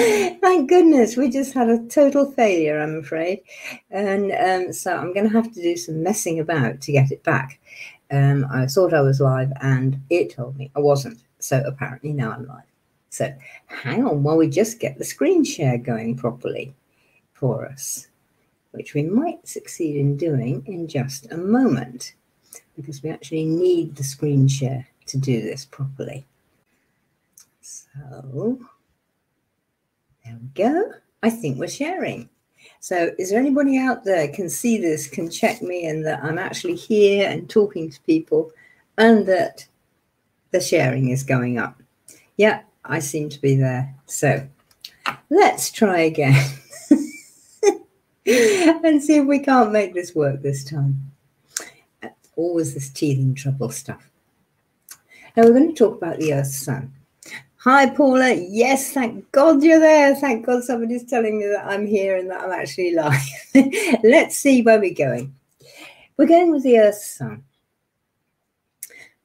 Thank goodness we just had a total failure, I'm afraid. And um, so I'm going to have to do some messing about to get it back. Um, I thought I was live and it told me I wasn't. So apparently now I'm live. So hang on while we just get the screen share going properly for us, which we might succeed in doing in just a moment because we actually need the screen share to do this properly. So there we go. I think we're sharing. So is there anybody out there can see this, can check me and that I'm actually here and talking to people and that the sharing is going up? Yeah, I seem to be there. So let's try again and see if we can't make this work this time. Always this teething trouble stuff. Now we're going to talk about the Earth Sun. Hi, Paula. Yes, thank God you're there. Thank God somebody's telling me that I'm here and that I'm actually live. Let's see where we're going. We're going with the Earth Sun.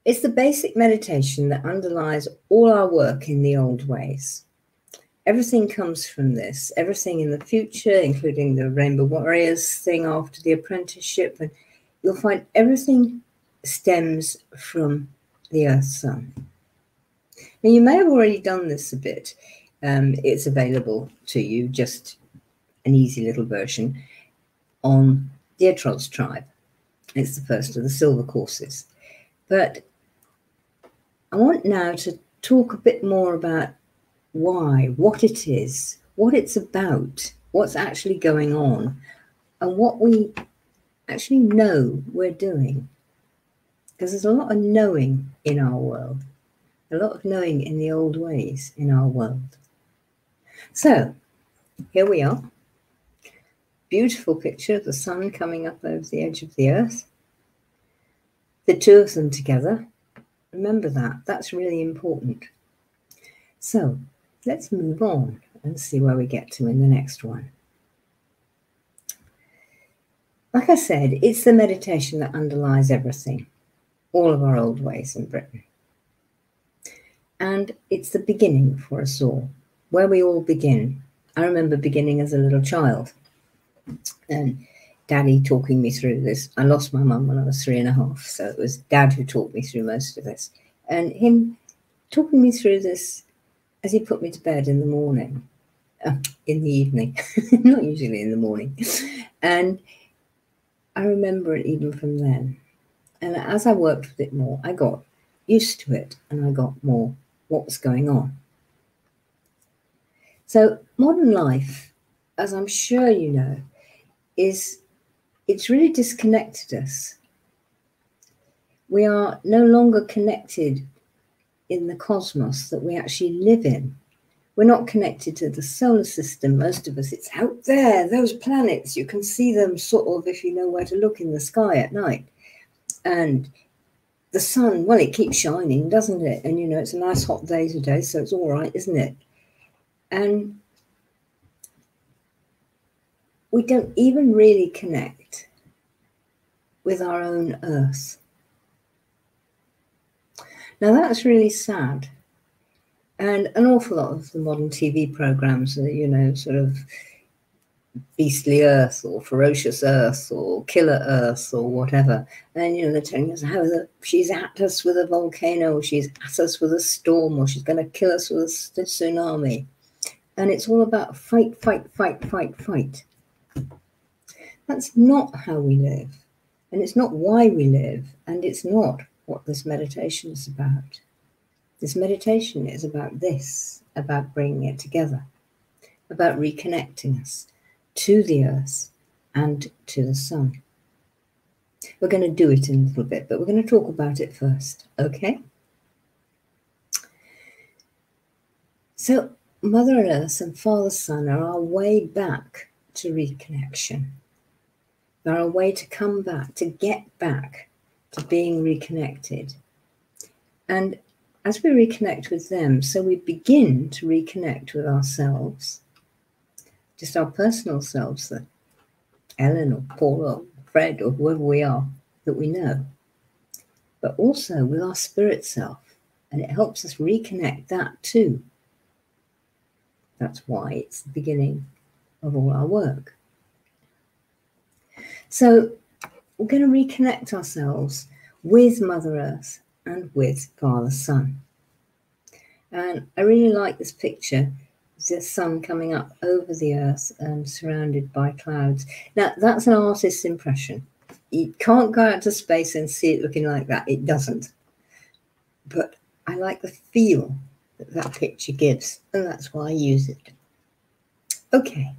It's the basic meditation that underlies all our work in the old ways. Everything comes from this, everything in the future, including the Rainbow Warriors thing after the apprenticeship. And you'll find everything stems from the Earth Sun. Now, you may have already done this a bit. Um, it's available to you, just an easy little version on the Etroz tribe. It's the first of the silver courses. But I want now to talk a bit more about why, what it is, what it's about, what's actually going on, and what we actually know we're doing. Because there's a lot of knowing in our world a lot of knowing in the old ways in our world. So here we are. Beautiful picture of the sun coming up over the edge of the earth. The two of them together. Remember that. That's really important. So let's move on and see where we get to in the next one. Like I said, it's the meditation that underlies everything, all of our old ways in Britain. And it's the beginning for us all, where we all begin. I remember beginning as a little child and daddy talking me through this. I lost my mum when I was three and a half, so it was dad who taught me through most of this. And him talking me through this as he put me to bed in the morning, uh, in the evening, not usually in the morning. And I remember it even from then. And as I worked with it more, I got used to it and I got more what was going on. So, modern life, as I'm sure you know, is it's really disconnected us. We are no longer connected in the cosmos that we actually live in. We're not connected to the solar system, most of us. It's out there, those planets. You can see them sort of if you know where to look in the sky at night. And the sun, well, it keeps shining, doesn't it? And you know, it's a nice hot day today, so it's all right, isn't it? And we don't even really connect with our own earth. Now, that's really sad. And an awful lot of the modern TV programs you know, sort of beastly earth or ferocious earth or killer earth or whatever. And you know, they're telling us how the, she's at us with a volcano, or she's at us with a storm, or she's going to kill us with a tsunami. And it's all about fight, fight, fight, fight, fight. That's not how we live. And it's not why we live. And it's not what this meditation is about. This meditation is about this, about bringing it together, about reconnecting us to the earth and to the sun. We're going to do it in a little bit, but we're going to talk about it first, okay? So, Mother Earth and Father Sun are our way back to reconnection. They're our way to come back, to get back to being reconnected. And as we reconnect with them, so we begin to reconnect with ourselves just our personal selves, that Elen or Paul or Fred or whoever we are that we know, but also with our spirit self. And it helps us reconnect that too. That's why it's the beginning of all our work. So we're going to reconnect ourselves with Mother Earth and with Father Sun. And I really like this picture the sun coming up over the earth and surrounded by clouds. Now, that's an artist's impression. You can't go out to space and see it looking like that. It doesn't. But I like the feel that that picture gives, and that's why I use it. Okay.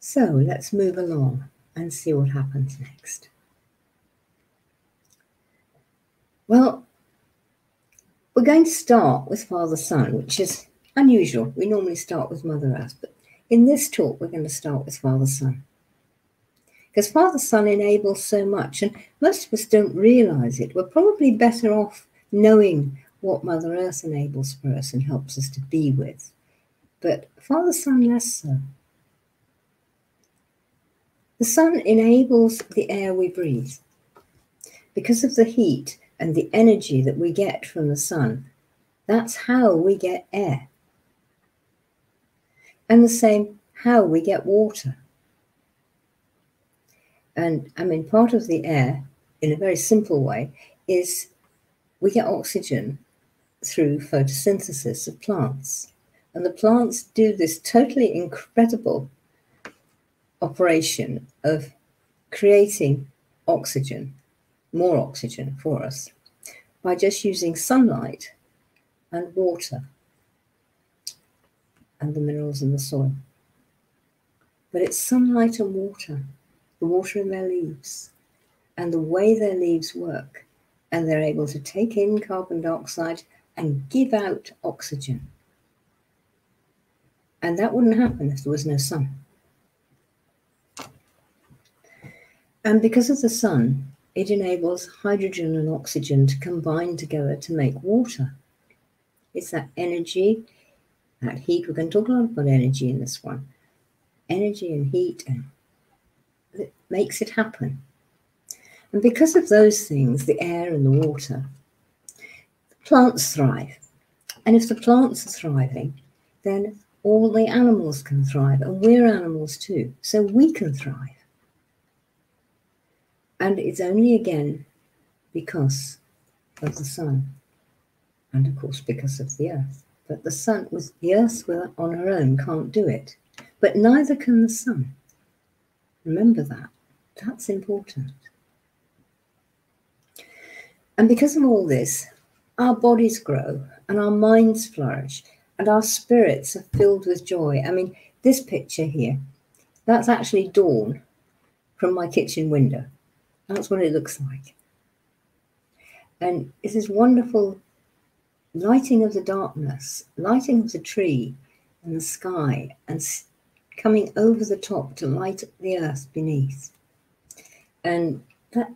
So let's move along and see what happens next. Well, we're going to start with Father Sun, which is unusual. We normally start with Mother Earth, but in this talk, we're going to start with Father Sun. Because Father Sun enables so much, and most of us don't realize it. We're probably better off knowing what Mother Earth enables for us and helps us to be with. But Father Sun less so. The sun enables the air we breathe. Because of the heat and the energy that we get from the sun, that's how we get air. And the same, how we get water. And I mean, part of the air, in a very simple way, is we get oxygen through photosynthesis of plants. And the plants do this totally incredible operation of creating oxygen, more oxygen for us, by just using sunlight and water and the minerals in the soil. But it's sunlight and water, the water in their leaves, and the way their leaves work. And they're able to take in carbon dioxide and give out oxygen. And that wouldn't happen if there was no sun. And because of the sun, it enables hydrogen and oxygen to combine together to make water. It's that energy, that heat. We're going to talk a lot about energy in this one. Energy and heat, and it makes it happen. And because of those things, the air and the water, the plants thrive. And if the plants are thriving, then all the animals can thrive, and we're animals too, so we can thrive. And it's only again because of the sun, and of course because of the earth. But the sun was the earth on her own can't do it, but neither can the sun. Remember that. That's important. And because of all this, our bodies grow and our minds flourish and our spirits are filled with joy. I mean, this picture here, that's actually dawn from my kitchen window. That's what it looks like. And it's this wonderful lighting of the darkness, lighting of the tree and the sky, and coming over the top to light the earth beneath. And that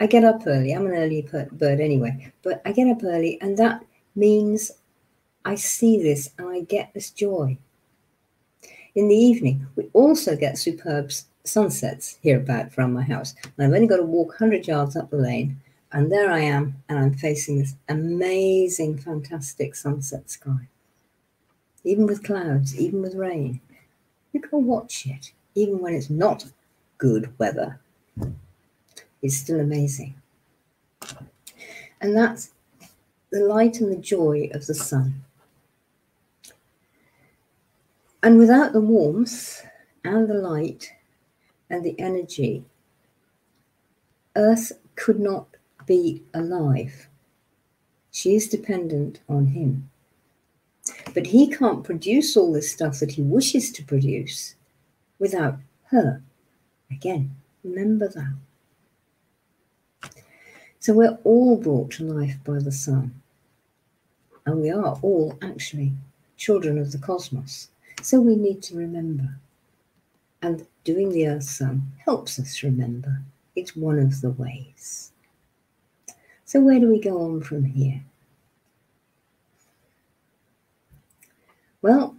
I get up early. I'm an early bird anyway, but I get up early, and that means I see this and I get this joy. In the evening, we also get superb sunsets hereabout from my house. And I've only got to walk 100 yards up the lane, and there I am, and I'm facing this amazing, fantastic sunset sky. Even with clouds, even with rain, you can watch it, even when it's not good weather. It's still amazing. And that's the light and the joy of the sun. And without the warmth and the light and the energy, Earth could not be alive. She is dependent on him. But he can't produce all this stuff that he wishes to produce without her. Again, remember that. So we're all brought to life by the sun. And we are all actually children of the cosmos. So we need to remember. And doing the Earth Sun helps us remember. It's one of the ways. So, where do we go on from here? Well,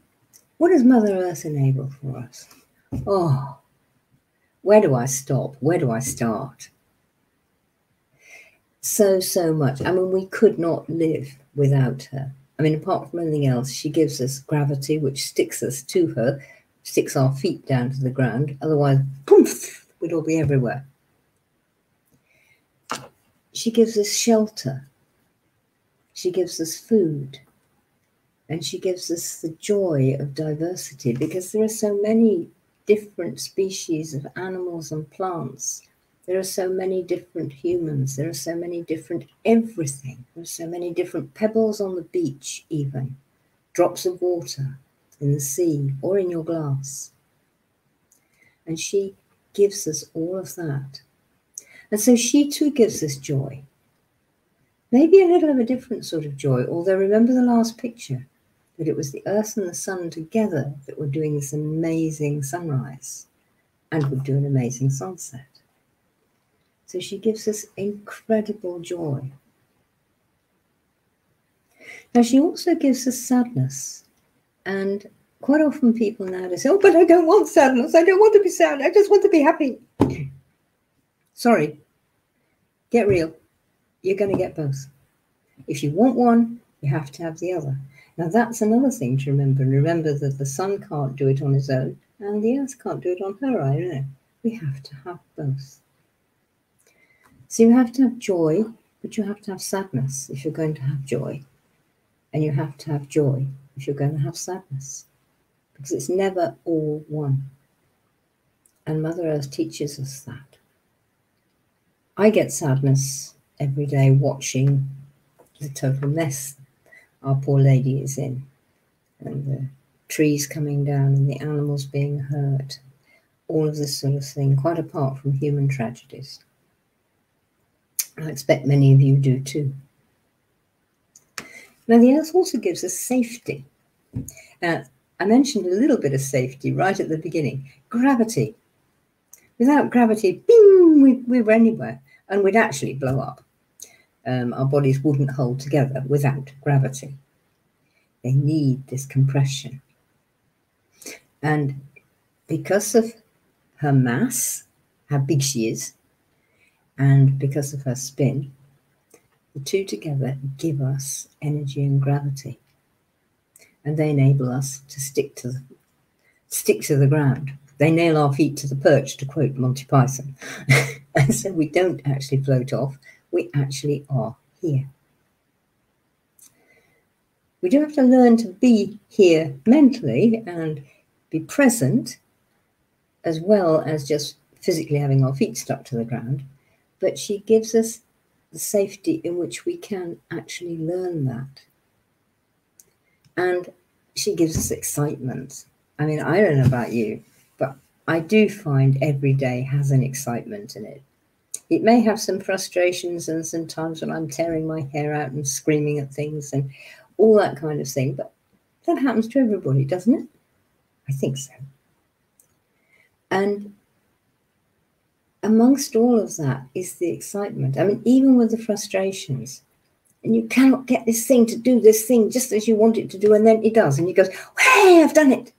what does Mother Earth enable for us? Oh, where do I stop? Where do I start? So, so much. I mean, we could not live without her. I mean, apart from anything else, she gives us gravity, which sticks us to her, sticks our feet down to the ground. Otherwise, poof, we'd all be everywhere. She gives us shelter. She gives us food. And she gives us the joy of diversity because there are so many different species of animals and plants. There are so many different humans. There are so many different everything. There are so many different pebbles on the beach, even drops of water in the sea or in your glass. And she gives us all of that. And so she too gives us joy. Maybe a little of a different sort of joy, although remember the last picture that it was the earth and the sun together that were doing this amazing sunrise and would do an amazing sunset. So she gives us incredible joy. Now, she also gives us sadness. And quite often people nowadays say, Oh, but I don't want sadness. I don't want to be sad. I just want to be happy. Sorry. Get real. You're going to get both. If you want one, you have to have the other. Now, that's another thing to remember. And Remember that the sun can't do it on his own, and the earth can't do it on her own. We have to have both. So you have to have joy, but you have to have sadness if you're going to have joy. And you have to have joy if you're going to have sadness. Because it's never all one. And Mother Earth teaches us that. I get sadness every day watching the total mess our poor lady is in, and the trees coming down and the animals being hurt, all of this sort of thing, quite apart from human tragedies. I expect many of you do too. Now, the earth also gives us safety. Uh, I mentioned a little bit of safety right at the beginning gravity. Without gravity, bing, we, we were anywhere and we'd actually blow up um, our bodies wouldn't hold together without gravity. They need this compression. And because of her mass, how big she is, and because of her spin, the two together give us energy and gravity. And they enable us to stick to the, stick to the ground. They nail our feet to the perch, to quote Monty Python. and so we don't actually float off we actually are here. We do have to learn to be here mentally and be present as well as just physically having our feet stuck to the ground. But she gives us the safety in which we can actually learn that. And she gives us excitement. I mean, I don't know about you, I do find every day has an excitement in it. It may have some frustrations and some times when I'm tearing my hair out and screaming at things and all that kind of thing, but that happens to everybody, doesn't it? I think so. And amongst all of that is the excitement. I mean, even with the frustrations, and you cannot get this thing to do this thing just as you want it to do, and then it does, and you go, Hey, I've done it.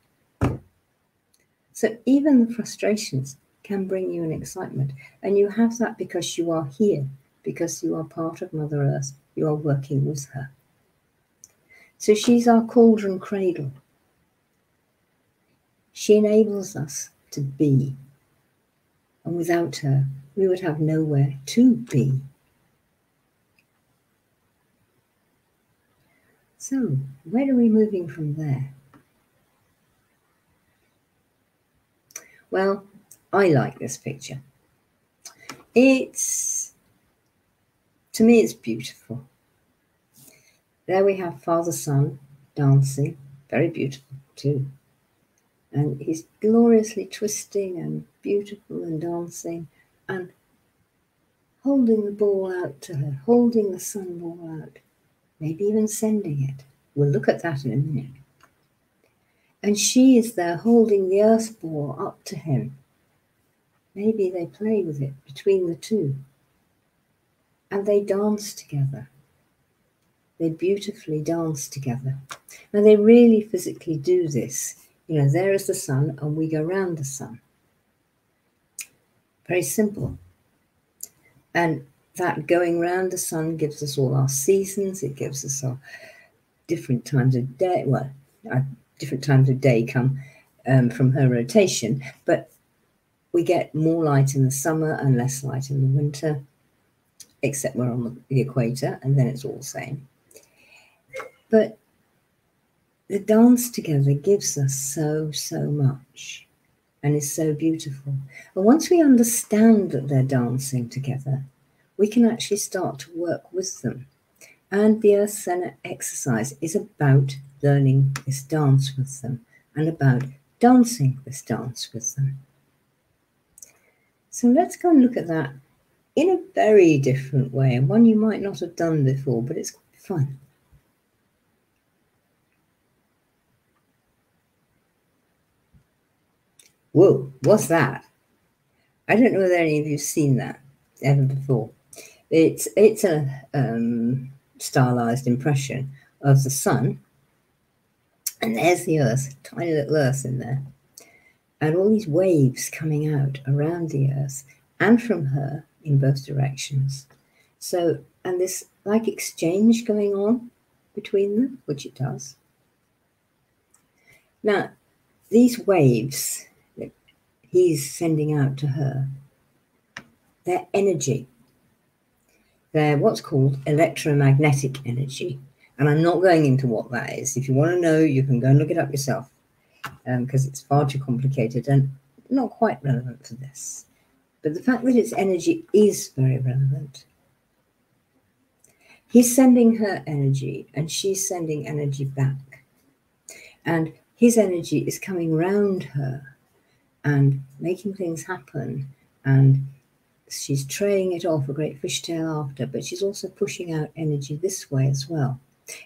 So even the frustrations can bring you an excitement. And you have that because you are here, because you are part of Mother Earth, you are working with her. So she's our cauldron cradle. She enables us to be. And without her, we would have nowhere to be. So, where are we moving from there? Well, I like this picture. It's, to me, it's beautiful. There we have Father Sun dancing, very beautiful too. And he's gloriously twisting and beautiful and dancing and holding the ball out to her, holding the sun ball out, maybe even sending it. We'll look at that in a minute. And she is there holding the earth ball up to him Maybe they play with it between the two. And they dance together. They beautifully dance together. And they really physically do this. You know, there is the sun, and we go round the sun. Very simple. And that going round the sun gives us all our seasons, it gives us our different times of day. Well, uh, different times of day come um, from her rotation, but we get more light in the summer and less light in the winter, except we're on the equator, and then it's all the same. But the dance together gives us so, so much and is so beautiful. And once we understand that they're dancing together, we can actually start to work with them. And the Earth Sun exercise is about learning this dance with them and about dancing this dance with them. So let's go and look at that in a very different way, and one you might not have done before, but it's fun. Whoa, what's that? I don't know whether any of you've seen that ever before. It's it's a um, stylized impression of the sun, and there's the Earth, tiny little Earth in there, and all these waves coming out around the Earth and from her in both directions. So, and this like exchange going on between them, which it does. Now, these waves that he's sending out to her. Their energy. They're what's called electromagnetic energy. And I'm not going into what that is. If you want to know, you can go and look it up yourself because um, it's far too complicated and not quite relevant for this. But the fact that it's energy is very relevant. He's sending her energy and she's sending energy back. And his energy is coming round her and making things happen. And she's traying it off a great fishtail after, but she's also pushing out energy this way as well.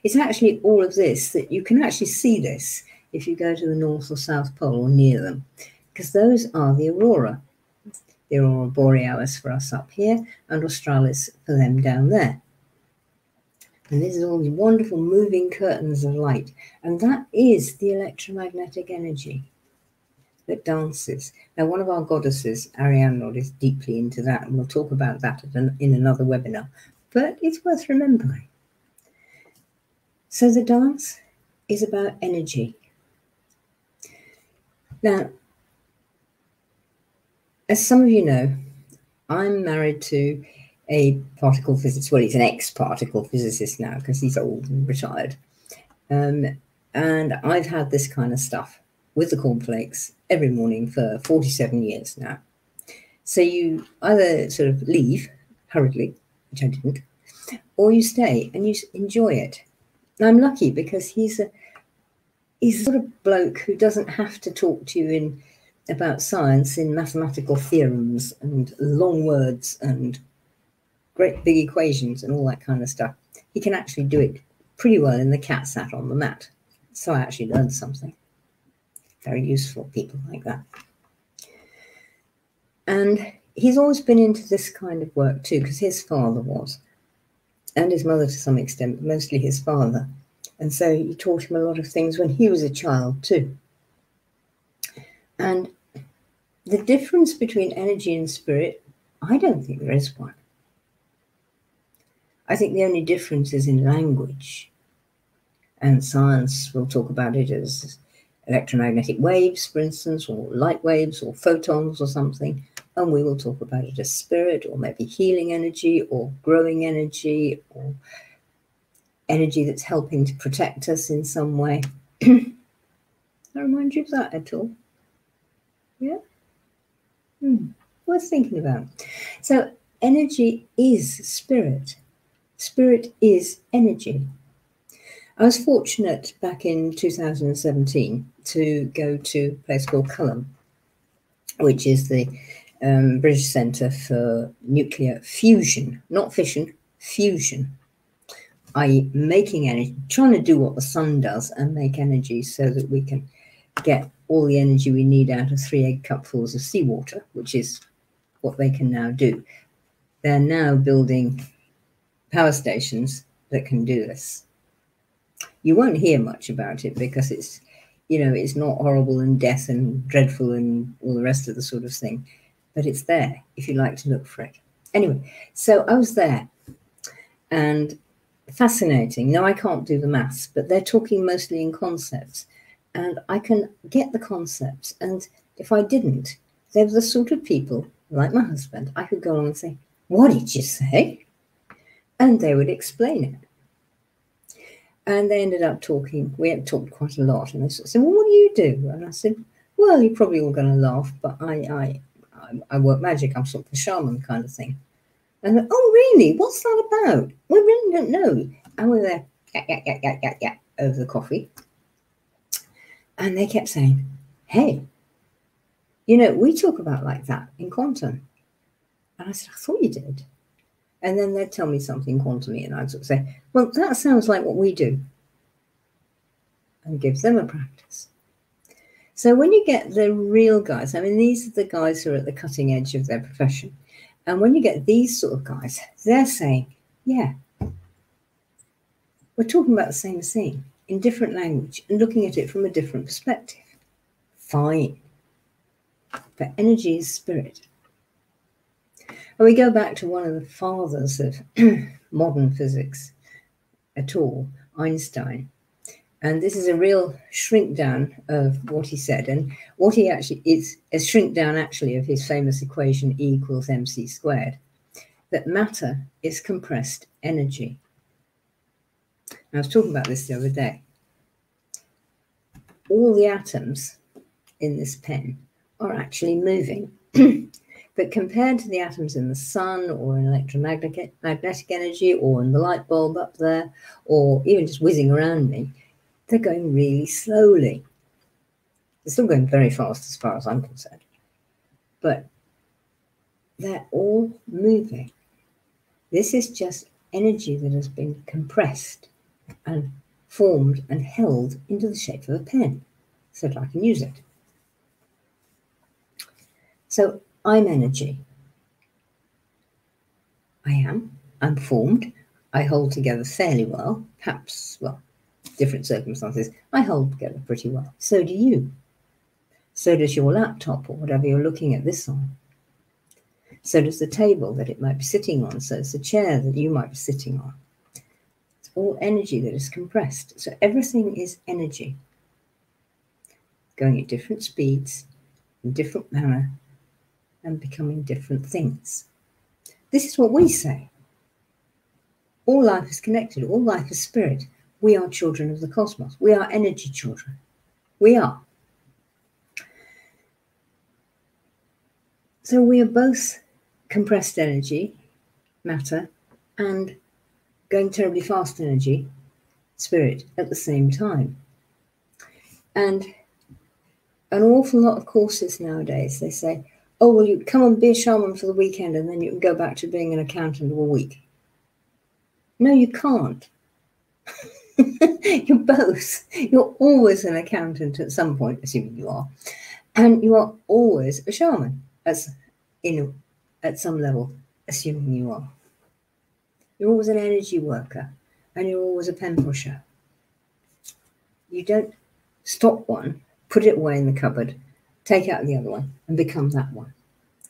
It's actually all of this that you can actually see this if you go to the North or South Pole or near them, because those are the aurora. The aurora borealis for us up here, and australis for them down there. And this is all these wonderful moving curtains of light, and that is the electromagnetic energy that dances. Now, one of our goddesses, Ariadne, is deeply into that, and we'll talk about that in another webinar. But it's worth remembering. So the dance is about energy. Now, as some of you know, I'm married to a particle physicist. Well, he's an ex-particle physicist now because he's old and retired. Um, and I've had this kind of stuff with the cornflakes every morning for 47 years now. So you either sort of leave hurriedly, which I didn't, or you stay and you enjoy it. I'm lucky because he's a he's sort of bloke who doesn't have to talk to you in about science in mathematical theorems and long words and great big equations and all that kind of stuff. He can actually do it pretty well in the cat sat on the mat. So I actually learned something very useful, people like that. And he's always been into this kind of work too, because his father was, and his mother to some extent, but mostly his father. And so he taught him a lot of things when he was a child too. And the difference between energy and spirit, I don't think there is one. I think the only difference is in language. And science will talk about it as electromagnetic waves, for instance, or light waves or photons or something. And we will talk about it as spirit or maybe healing energy or growing energy or energy that's helping to protect us in some way. I remind you of that at all? Yeah? Hmm. Worth thinking about. So, energy is spirit. Spirit is energy. I was fortunate back in 2017 to go to a place called Culham, which is the um, British Centre for Nuclear Fusion, not fission, fusion, i.e., making energy, trying to do what the sun does and make energy so that we can get all the energy we need out of three egg cupfuls of seawater, which is what they can now do. They're now building power stations that can do this. You won't hear much about it because it's, you know, it's not horrible and death and dreadful and all the rest of the sort of thing, but it's there if you like to look for it. Anyway, so I was there and fascinating. No, I can't do the maths, but they're talking mostly in concepts. And I can get the concepts. And if I didn't, they're the sort of people, like my husband, I could go along and say, What did you say? And they would explain it. And they ended up talking. We had talked quite a lot. And they said, Well, what do you do? And I said, Well, you're probably all going to laugh, but I, I, I, I work magic. I'm sort of a shaman kind of thing. And oh, really? What's that about? We really don't know. And we were there, yeah, yeah, yeah, yeah, yeah, yeah, over the coffee. And they kept saying, hey, you know, we talk about like that in quantum. And I said, I thought you did. And then they'd tell me something quantumy, and I'd sort of say, well, that sounds like what we do. And give them a practice. So when you get the real guys, I mean, these are the guys who are at the cutting edge of their profession. And when you get these sort of guys, they're saying, yeah, we're talking about the same thing in different language and looking at it from a different perspective. Fine. But energy is spirit. And we go back to one of the fathers of modern physics at all, Einstein. And this is a real shrink down of what he said. And what he actually is a shrink down actually of his famous equation E equals mc squared, that matter is compressed energy. I was talking about this the other day. All the atoms in this pen are actually moving. but compared to the atoms in the sun or in electromagnetic magnetic energy or in the light bulb up there or even just whizzing around me, they're going really slowly. They're still going very fast as far as I'm concerned. But they're all moving. This is just energy that has been compressed and formed and held into the shape of a pen so that I can use it. So I'm energy. I am. I'm formed. I hold together fairly well, perhaps, well, different circumstances, I hold together pretty well. So do you. So does your laptop or whatever you're looking at this on. So does the table that it might be sitting on. So does the chair that you might be sitting on. It's all energy that is compressed. So everything is energy going at different speeds, in different manner, and becoming different things. This is what we say. All life is connected, all life is spirit. We are children of the cosmos. We are energy children. We are. So we are both compressed energy, matter, and going terribly fast energy, spirit, at the same time. And an awful lot of courses nowadays, they say, oh, well, you come and be a shaman for the weekend and then you can go back to being an accountant all week. No, you can't. you're both. You're always an accountant at some point, assuming you are, and you are always a shaman, as in at some level, assuming you are. You're always an energy worker, and you're always a pen pusher. You don't stop one, put it away in the cupboard, take out the other one, and become that one.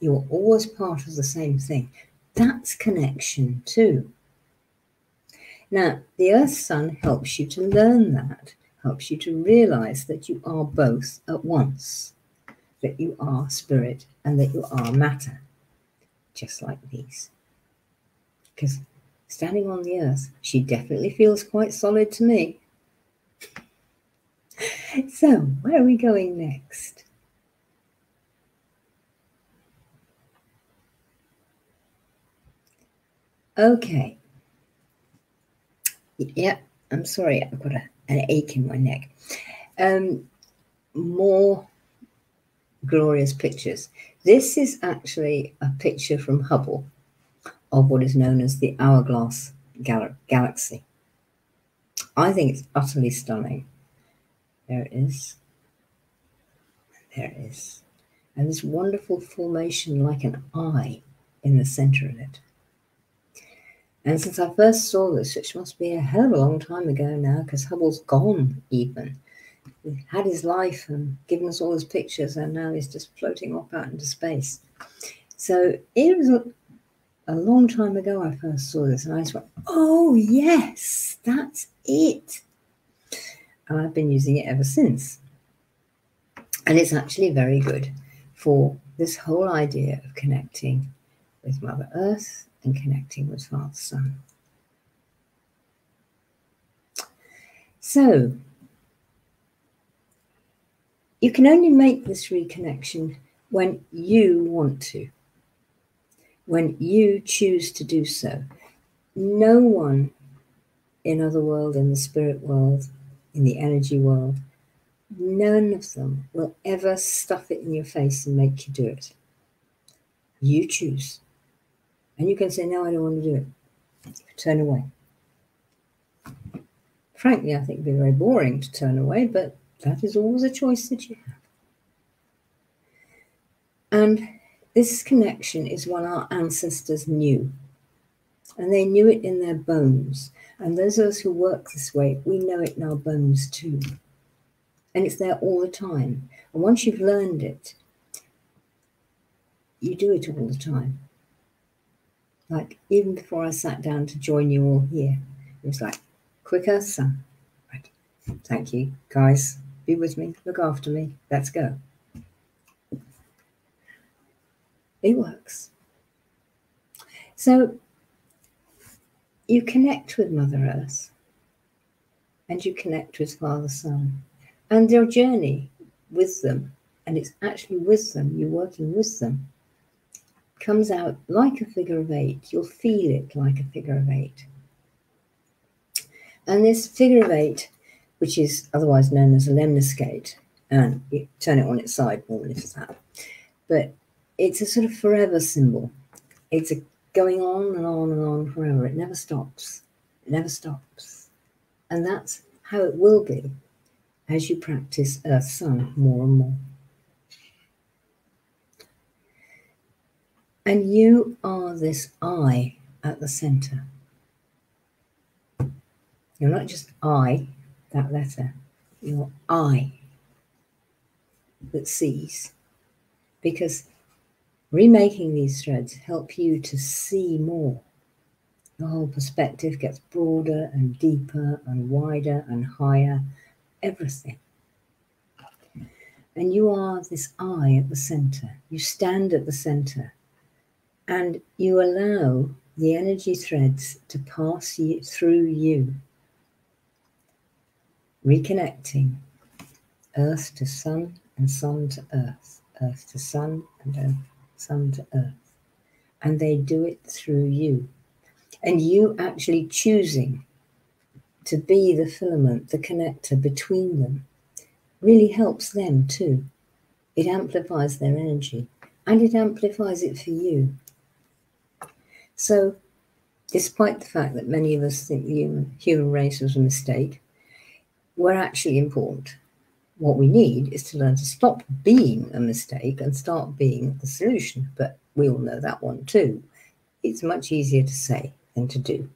You're always part of the same thing. That's connection too. Now, the Earth Sun helps you to learn that, helps you to realize that you are both at once, that you are spirit and that you are matter, just like these. Because standing on the Earth, she definitely feels quite solid to me. so, where are we going next? Okay, yeah, I'm sorry, I've got a, an ache in my neck. Um, more glorious pictures. This is actually a picture from Hubble of what is known as the Hourglass gal- Galaxy. I think it's utterly stunning. There it is. There it is. And this wonderful formation like an eye in the center of it. And since I first saw this, which must be a hell of a long time ago now, because Hubble's gone even. He had his life and given us all his pictures, and now he's just floating off out into space. So it was a, a long time ago I first saw this and I just went, oh, yes, that's it. And I've been using it ever since. And it's actually very good for this whole idea of connecting with Mother Earth and connecting with Father Sun. So, you can only make this reconnection when you want to, when you choose to do so. No one in other world, in the spirit world, in the energy world, none of them will ever stuff it in your face and make you do it. You choose. And you can say, No, I don't want to do it. Turn away. Frankly, I think it'd be very boring to turn away, but that is always a choice that you have. And this connection is one our ancestors knew. And they knew it in their bones. And those of us who work this way, we know it in our bones too. And it's there all the time. And once you've learned it, you do it all the time. Like even before I sat down to join you all here, it was like, quicker, son. Right. Thank you, guys. Be with me. Look after me. Let's go. It works. So you connect with Mother Earth and you connect with Father Sun and your journey with them, and it's actually with them, you're working with them, comes out like a figure of eight. You'll feel it like a figure of eight. And this figure of eight, which is otherwise known as a lemniscate, and you turn it on its side more it's that, but it's a sort of forever symbol. It's a going on and on and on forever. It never stops. It never stops. And that's how it will be as you practice Earth Sun more and more. And you are this I at the center. You're not just I, that letter, you're I that sees. Because remaking these threads help you to see more. The whole perspective gets broader and deeper and wider and higher everything. And you are this I at the center. You stand at the center and you allow the energy threads to pass you, through you, reconnecting earth to sun and sun to earth, earth to sun and earth, sun to earth. And they do it through you. And you actually choosing to be the filament, the connector between them, really helps them too. It amplifies their energy and it amplifies it for you. So, despite the fact that many of us think the human, human race was a mistake, we're actually important. What we need is to learn to stop being a mistake and start being the solution. But we all know that one too. It's much easier to say than to do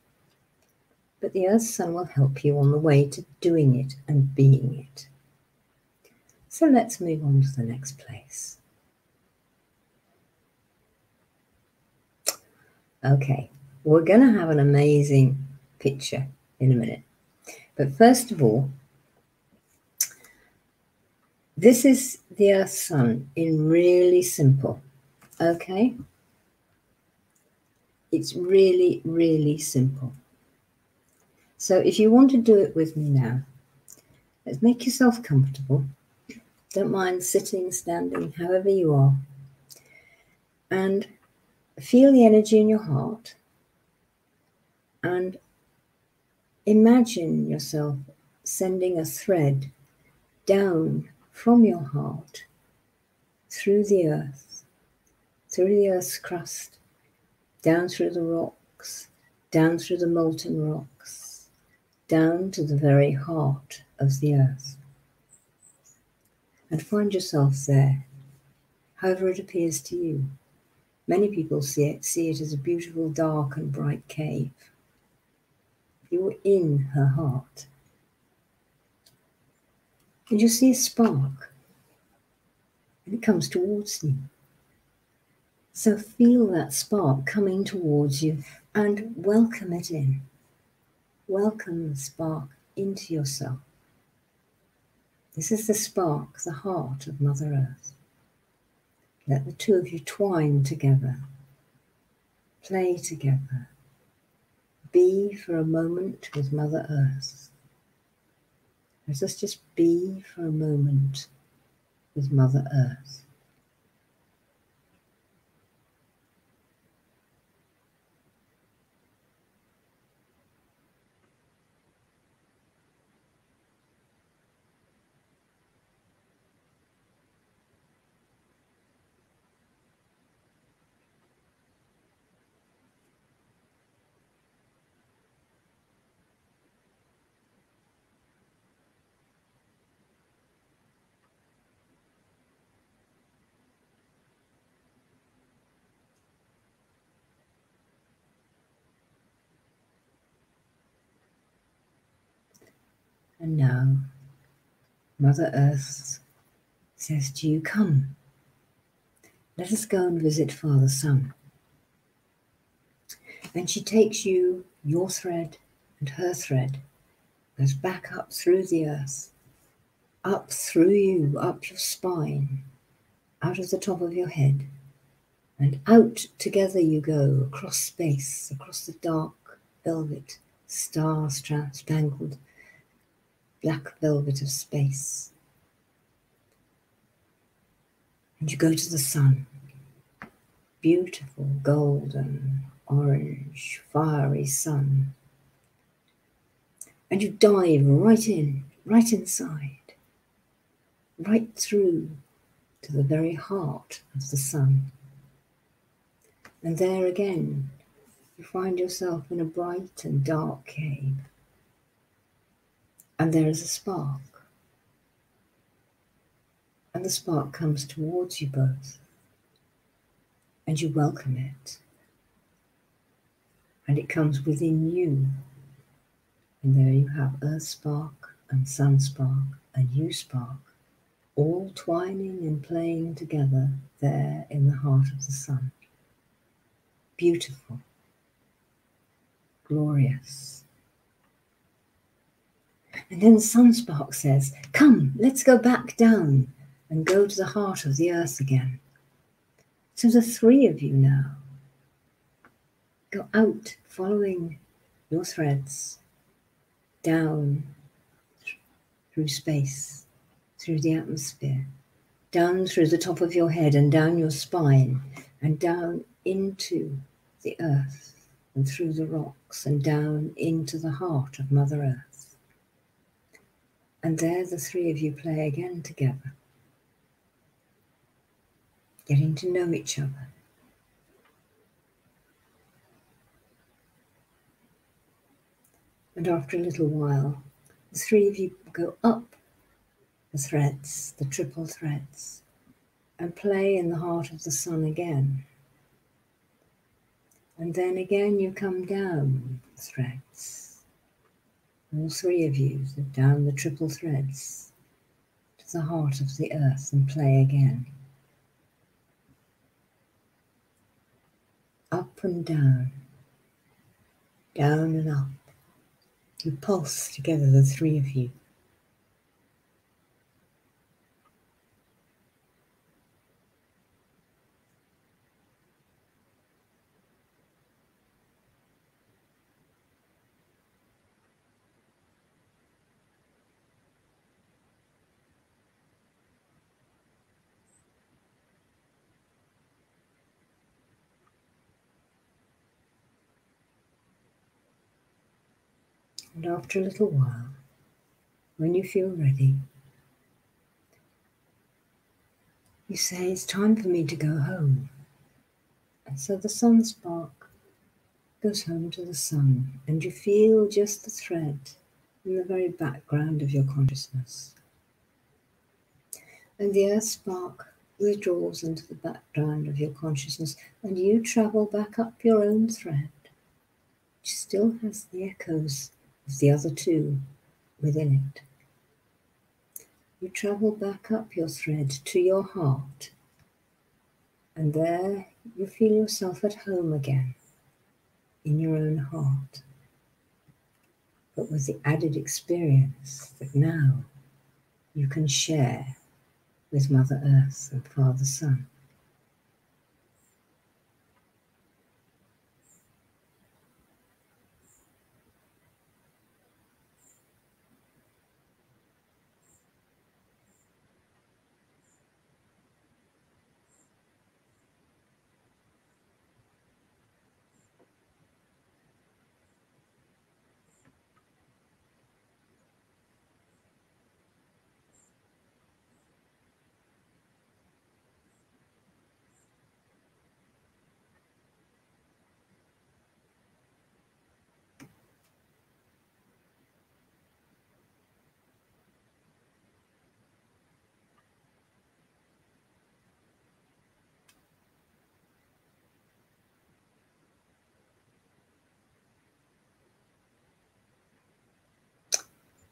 but the Earth Sun will help you on the way to doing it and being it. So let's move on to the next place. Okay, we're going to have an amazing picture in a minute. But first of all, this is the Earth Sun in really simple. Okay? It's really, really simple. So if you want to do it with me now, let's make yourself comfortable. Don't mind sitting, standing, however you are. And feel the energy in your heart. And imagine yourself sending a thread down from your heart through the earth, through the earth's crust, down through the rocks, down through the molten rocks, down to the very heart of the earth. And find yourself there, however it appears to you. Many people see it, see it as a beautiful, dark, and bright cave. You're in her heart. And you see a spark, and it comes towards you. So feel that spark coming towards you and welcome it in. Welcome the spark into yourself. This is the spark, the heart of Mother Earth. Let the two of you twine together, play together, be for a moment with Mother Earth. Let us just be for a moment with Mother Earth. And now, Mother Earth says to you, Come, let us go and visit Father Sun. And she takes you, your thread, and her thread, goes back up through the earth, up through you, up your spine, out of the top of your head, and out together you go across space, across the dark velvet, star spangled black velvet of space. And you go to the sun, beautiful golden, orange, fiery sun. And you dive right in, right inside, right through to the very heart of the sun. And there again, you find yourself in a bright and dark cave and there is a spark. And the spark comes towards you both, and you welcome it. And it comes within you. And there you have Earth Spark and Sun Spark and You Spark, all twining and playing together there in the heart of the sun. Beautiful, glorious and then Sunspark says, Come, let's go back down and go to the heart of the earth again. So the three of you now go out following your threads down through space, through the atmosphere, down through the top of your head and down your spine, and down into the earth and through the rocks and down into the heart of Mother Earth. And there the three of you play again together, getting to know each other. And after a little while, the three of you go up the threads, the triple threads, and play in the heart of the sun again. And then again you come down threads all three of you, down the triple threads to the heart of the earth and play again. Up and down, down and up. You pulse together, the three of you. And after a little while, when you feel ready, you say, It's time for me to go home. And so the sun spark goes home to the sun, and you feel just the thread in the very background of your consciousness. And the earth spark withdraws into the background of your consciousness, and you travel back up your own thread, which still has the echoes the other two within it. You travel back up your thread to your heart, And there you feel yourself at home again in your own heart, but with the added experience that now you can share with Mother Earth and Father Sun.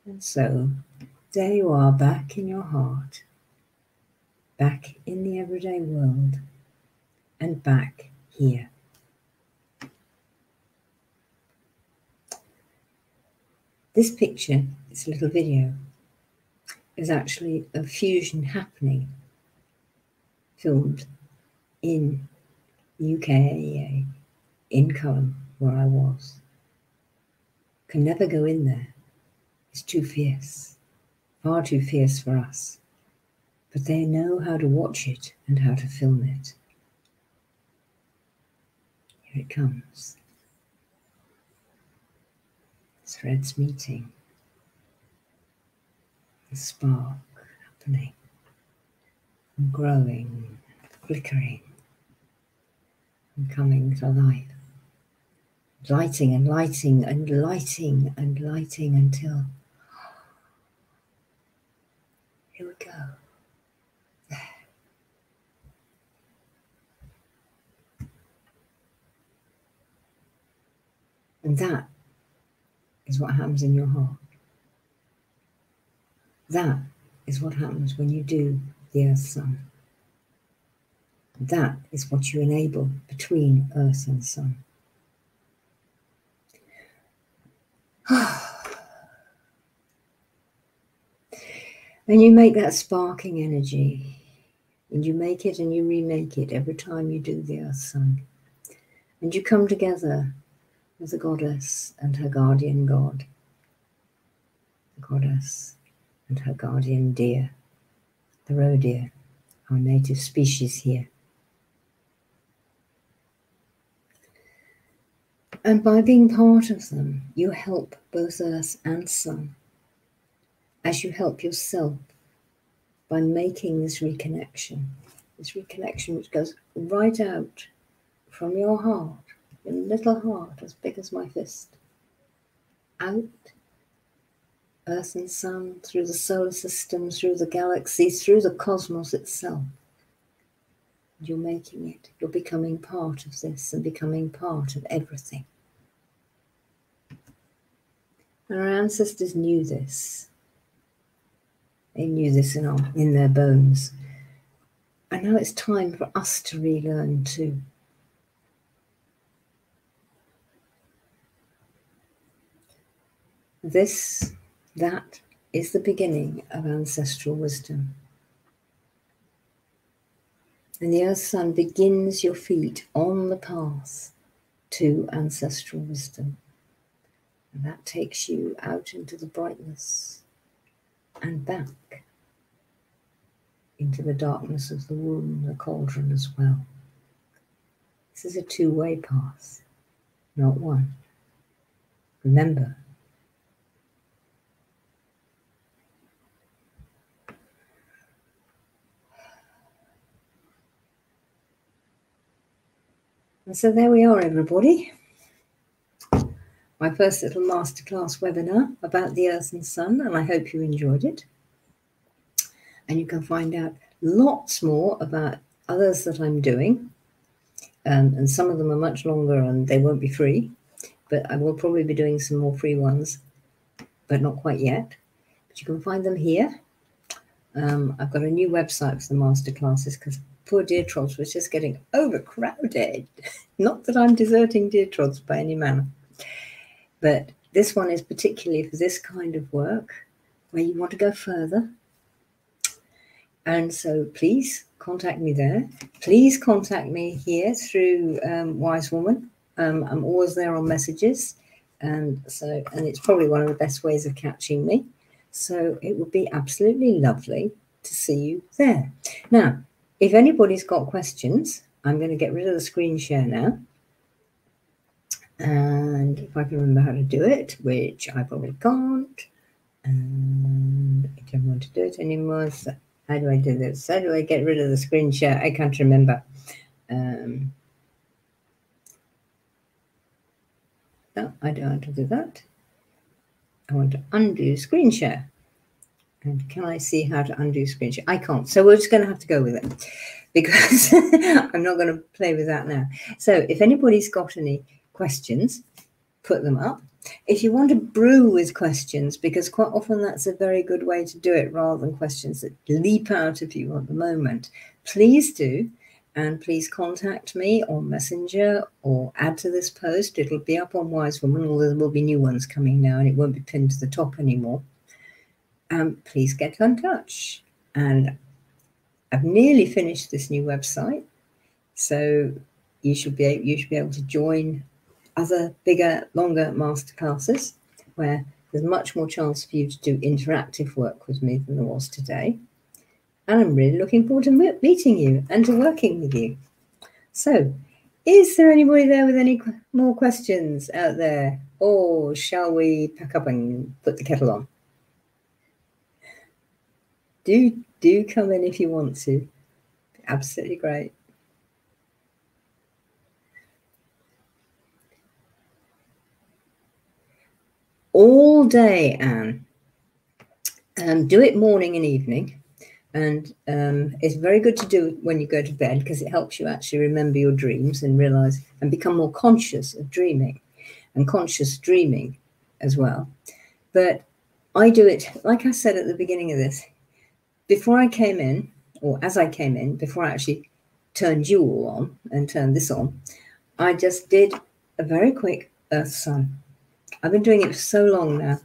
And so there you are back in your heart, back in the everyday world, and back here. This picture, this little video, is actually a fusion happening filmed in UKAEA in Culham, where I was. Can never go in there is too fierce, far too fierce for us. But they know how to watch it and how to film it. Here it comes. Threads meeting. The spark happening, and growing, flickering, and coming to life. Lighting and lighting and lighting and lighting until here we go. And that is what happens in your heart. That is what happens when you do the Earth Sun. That is what you enable between Earth and Sun. And you make that sparking energy, and you make it and you remake it every time you do the Earth Sun. And you come together with the goddess and her guardian god, the goddess and her guardian deer, the roe deer, our native species here. And by being part of them, you help both Earth and Sun as you help yourself by making this reconnection, this reconnection which goes right out from your heart, your little heart as big as my fist, out, earth and sun, through the solar system, through the galaxies, through the cosmos itself. You're making it, you're becoming part of this and becoming part of everything. And our ancestors knew this. They knew this in, our, in their bones. And now it's time for us to relearn too. This, that is the beginning of ancestral wisdom. And the Earth Sun begins your feet on the path to ancestral wisdom. And that takes you out into the brightness and back into the darkness of the womb, the cauldron as well. This is a two way path, not one. Remember, And so there we are, everybody my first little masterclass webinar about the Earth and Sun, and I hope you enjoyed it. And you can find out lots more about others that I'm doing. Um, and some of them are much longer and they won't be free, but I will probably be doing some more free ones, but not quite yet. But you can find them here. Um, I've got a new website for the masterclasses because poor deer trods was just getting overcrowded. Not that I'm deserting deer trods by any manner, but this one is particularly for this kind of work where you want to go further. And so please contact me there. Please contact me here through um, Wise Woman. Um, I'm always there on messages. And so, and it's probably one of the best ways of catching me. So it would be absolutely lovely to see you there. Now, if anybody's got questions, I'm going to get rid of the screen share now. And if I can remember how to do it, which I probably can't, and I don't want to do it anymore. So how do I do this? How do I get rid of the screen share? I can't remember. Um, no, I don't want to do that. I want to undo screen share. And can I see how to undo screen share? I can't. So we're just going to have to go with it because I'm not going to play with that now. So if anybody's got any questions, put them up. If you want to brew with questions, because quite often that's a very good way to do it rather than questions that leap out of you at the moment, please do. And please contact me on Messenger or add to this post. It'll be up on Wise Woman, although there will be new ones coming now and it won't be pinned to the top anymore. Um, please get in touch. And I've nearly finished this new website. So you should be you should be able to join other bigger, longer masterclasses where there's much more chance for you to do interactive work with me than there was today. And I'm really looking forward to meeting you and to working with you. So, is there anybody there with any more questions out there? Or shall we pack up and put the kettle on? Do do come in if you want to. Absolutely great. All day, Anne. Um, do it morning and evening. And um, it's very good to do when you go to bed because it helps you actually remember your dreams and realize and become more conscious of dreaming and conscious dreaming as well. But I do it, like I said at the beginning of this, before I came in, or as I came in, before I actually turned you all on and turned this on, I just did a very quick Earth Sun I've been doing it for so long now.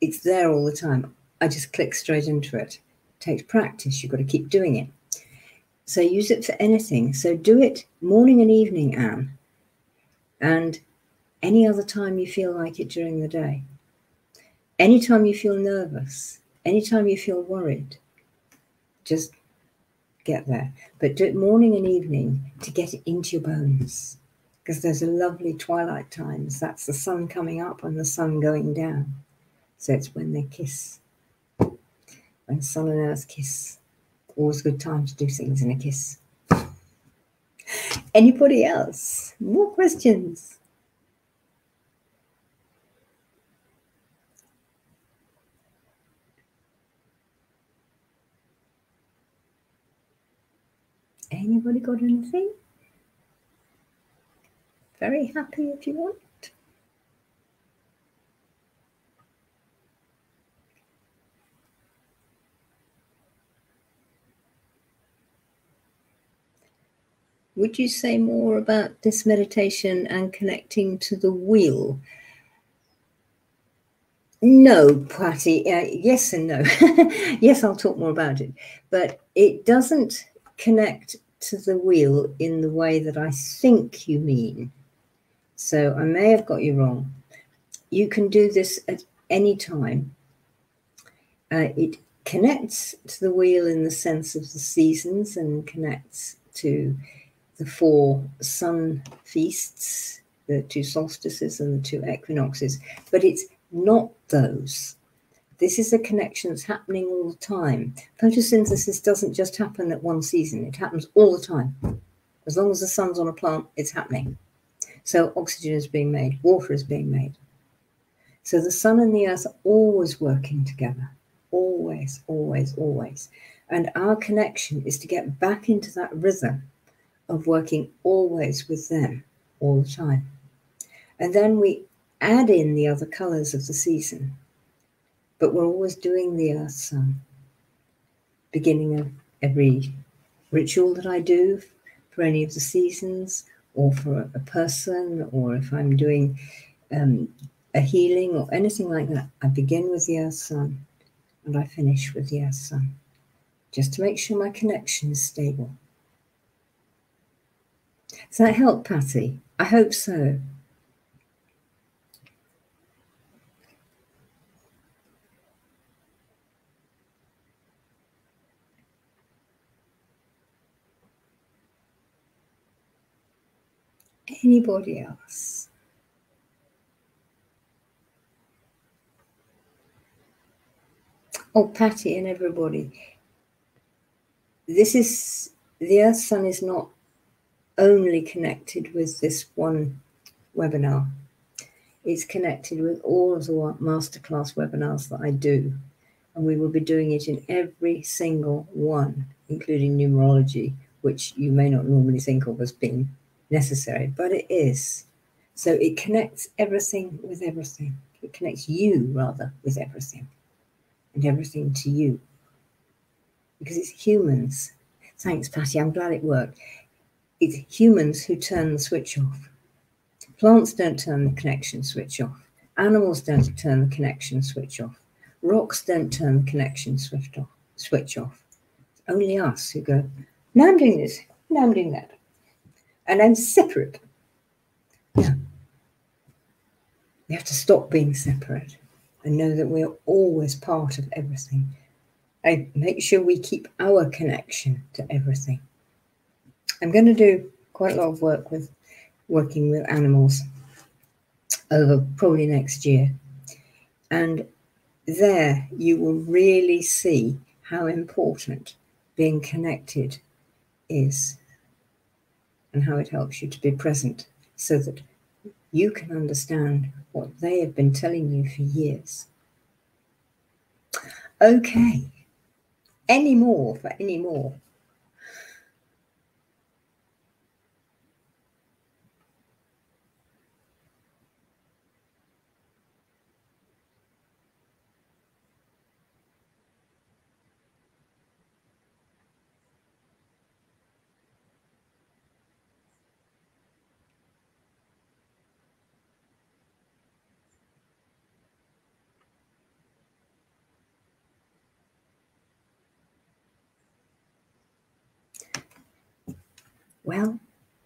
It's there all the time. I just click straight into it. it takes practice. You've got to keep doing it. So use it for anything. So do it morning and evening, Anne, and any other time you feel like it during the day. Anytime you feel nervous, anytime you feel worried, just get there. But do it morning and evening to get it into your bones because there's a lovely twilight times. That's the sun coming up and the sun going down. So it's when they kiss. When sun and earth kiss. Always a good time to do things in a kiss. Anybody else? More questions? Anybody got anything? Very happy if you want. Would you say more about this meditation and connecting to the wheel? No, Patty. Uh, yes and no. yes, I'll talk more about it. But it doesn't connect to the wheel in the way that I think you mean. So I may have got you wrong. You can do this at any time. Uh, it connects to the wheel in the sense of the seasons and connects to the four sun feasts, the two solstices and the two equinoxes, but it's not those. This is a connection that's happening all the time. Photosynthesis doesn't just happen at one season, it happens all the time. As long as the sun's on a plant, it's happening. So oxygen is being made, water is being made. So the sun and the earth are always working together, always, always, always. And our connection is to get back into that rhythm of working always with them all the time. And then we add in the other colors of the season, but we're always doing the earth sun, beginning of every ritual that I do for any of the seasons or for a person or if I'm doing um, a healing or anything like that, I begin with the Earth Sun and I finish with the Earth Sun just to make sure my connection is stable. Does that help, Patty? I hope so. Anybody else? Oh, Patty and everybody. This is the Earth Sun is not only connected with this one webinar. It's connected with all of the masterclass webinars that I do. And we will be doing it in every single one, including numerology, which you may not normally think of as being necessary, but it is. So it connects everything with everything. It connects you, rather, with everything and everything to you. Because it's humans. Thanks, Patty. I'm glad it worked. It's humans who turn the switch off. Plants don't turn the connection switch off. Animals don't turn the connection switch off. Rocks don't turn the connection switch off. Switch off. It's only us who go, now I'm doing this, now I'm doing that. And I'm separate. Yeah. We have to stop being separate and know that we're always part of everything. And make sure we keep our connection to everything. I'm going to do quite a lot of work with working with animals over probably next year. And there you will really see how important being connected is and how it helps you to be present so that you can understand what they have been telling you for years. Okay, any more for any more? Well,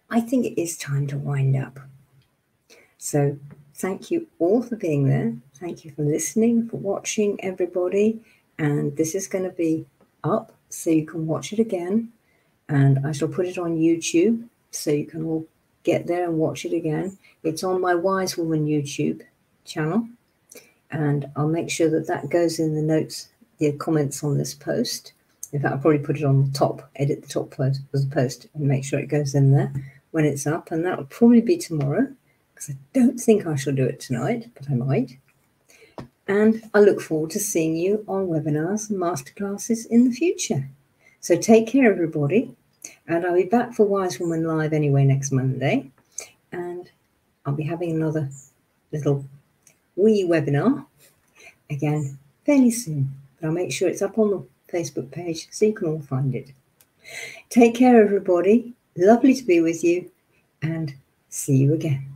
I think it is time to wind up. So, thank you all for being there. Thank you for listening, for watching, everybody. And this is going to be up so you can watch it again. And I shall put it on YouTube so you can all get there and watch it again. It's on my Wise Woman YouTube channel. And I'll make sure that that goes in the notes, the comments on this post. In fact, I'll probably put it on the top, edit the top post as a post and make sure it goes in there when it's up. And that will probably be tomorrow because I don't think I shall do it tonight, but I might. And I look forward to seeing you on webinars and masterclasses in the future. So take care, everybody. And I'll be back for Wise Woman Live anyway next Monday. And I'll be having another little wee webinar again fairly soon. But I'll make sure it's up on the Facebook page so you can all find it. Take care, everybody. Lovely to be with you and see you again.